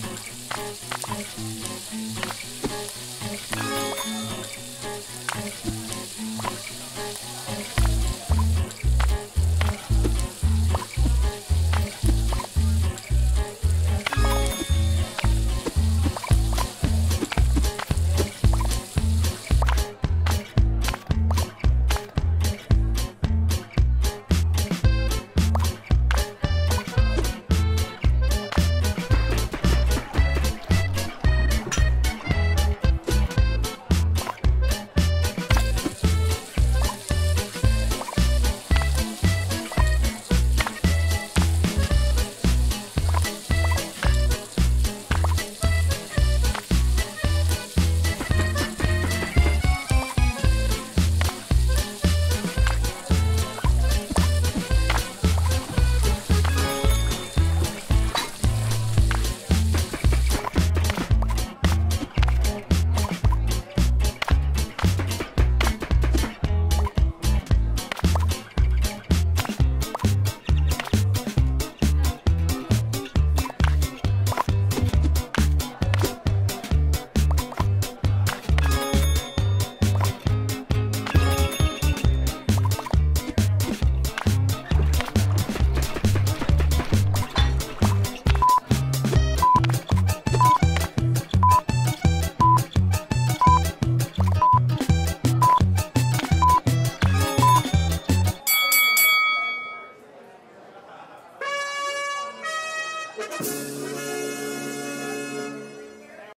Música